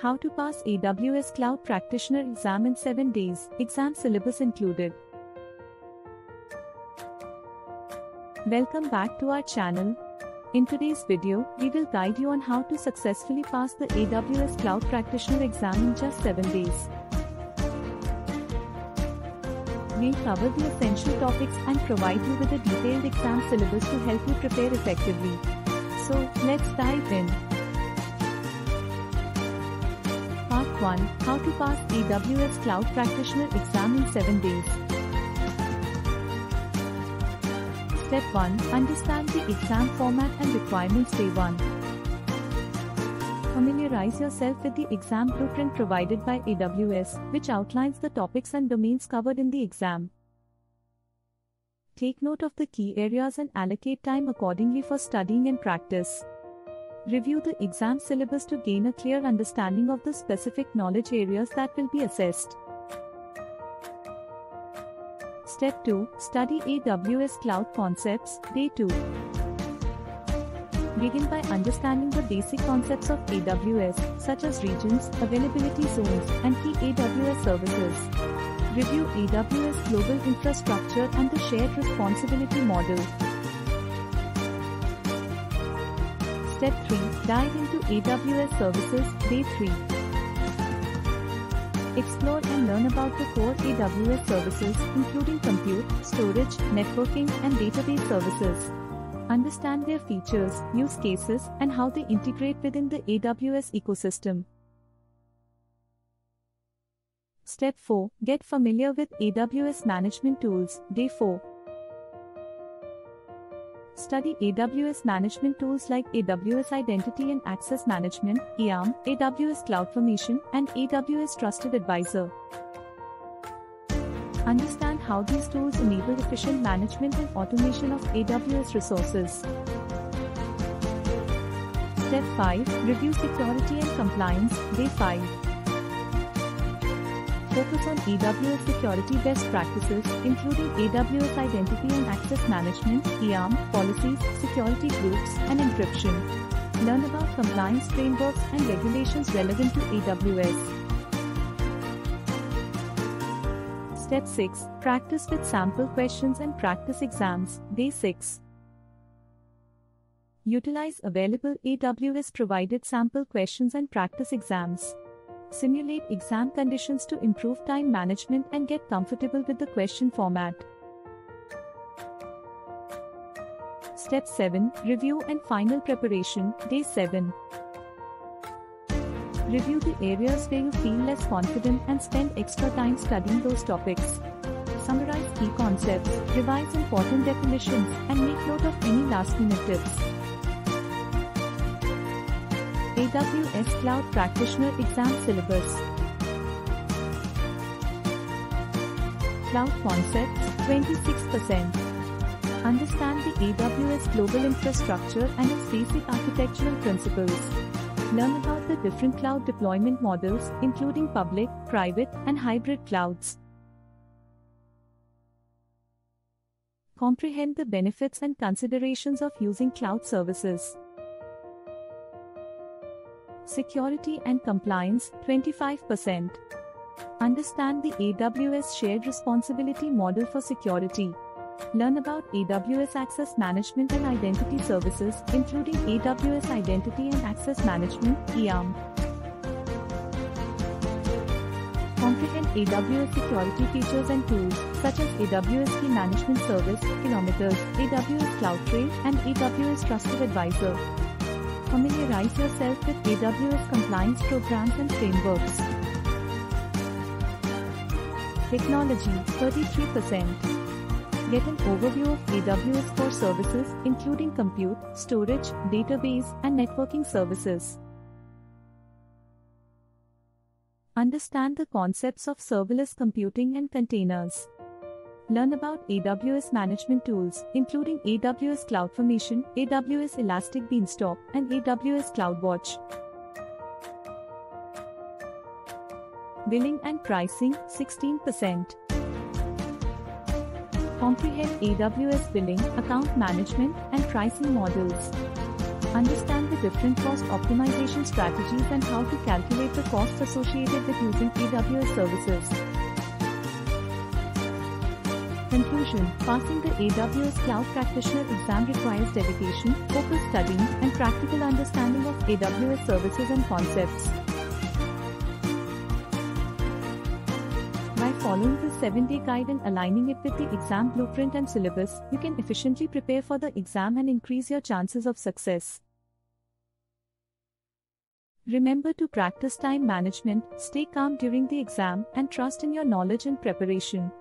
How to pass AWS Cloud Practitioner exam in 7 days, exam syllabus included. Welcome back to our channel. In today's video, we will guide you on how to successfully pass the AWS Cloud Practitioner exam in just 7 days. We'll cover the essential topics and provide you with a detailed exam syllabus to help you prepare effectively. So, let's dive in. 1 How to pass AWS Cloud Practitioner exam in 7 days. Step 1 Understand the exam format and requirements Day 1. Familiarize yourself with the exam blueprint provided by AWS, which outlines the topics and domains covered in the exam. Take note of the key areas and allocate time accordingly for studying and practice. Review the exam syllabus to gain a clear understanding of the specific knowledge areas that will be assessed. Step 2 Study AWS Cloud Concepts, Day 2. Begin by understanding the basic concepts of AWS, such as regions, availability zones, and key AWS services. Review AWS Global Infrastructure and the Shared Responsibility Model. Step 3 Dive into AWS Services, Day 3. Explore and learn about the core AWS services, including compute, storage, networking, and database services. Understand their features, use cases, and how they integrate within the AWS ecosystem. Step 4 Get familiar with AWS Management Tools, Day 4. Study AWS management tools like AWS Identity and Access Management, IAM, AWS CloudFormation, and AWS Trusted Advisor. Understand how these tools enable efficient management and automation of AWS resources. Step 5 Review Security and Compliance, Day 5. Focus on AWS security best practices, including AWS Identity and Access Management, IAM, policies, security groups, and encryption. Learn about compliance frameworks and regulations relevant to AWS. Step 6 Practice with sample questions and practice exams, Day 6. Utilize available AWS provided sample questions and practice exams. Simulate exam conditions to improve time management and get comfortable with the question format. Step 7 Review and Final Preparation, Day 7. Review the areas where you feel less confident and spend extra time studying those topics. Summarize key concepts, revise important definitions, and make note of any last minute tips. AWS Cloud Practitioner Exam Syllabus Cloud Concepts 26% Understand the AWS global infrastructure and its basic architectural principles. Learn about the different cloud deployment models, including public, private, and hybrid clouds. Comprehend the benefits and considerations of using cloud services. Security and Compliance 25%. Understand the AWS Shared Responsibility Model for Security. Learn about AWS Access Management and Identity Services, including AWS Identity and Access Management (IAM). Comprehend AWS security features and tools, such as AWS Key Management Service, Kilometers, AWS CloudTrail, and AWS Trusted Advisor. Familiarize yourself with AWS compliance programs and frameworks. Technology 33%. Get an overview of AWS core services, including compute, storage, database, and networking services. Understand the concepts of serverless computing and containers. Learn about AWS management tools, including AWS CloudFormation, AWS Elastic Beanstalk, and AWS CloudWatch. Billing and pricing 16%. Comprehend AWS billing, account management, and pricing models. Understand the different cost optimization strategies and how to calculate the costs associated with using AWS services. Conclusion Passing the AWS Cloud Practitioner exam requires dedication, focused studying, and practical understanding of AWS services and concepts. By following the 7 day guide and aligning it with the exam blueprint and syllabus, you can efficiently prepare for the exam and increase your chances of success. Remember to practice time management, stay calm during the exam, and trust in your knowledge and preparation.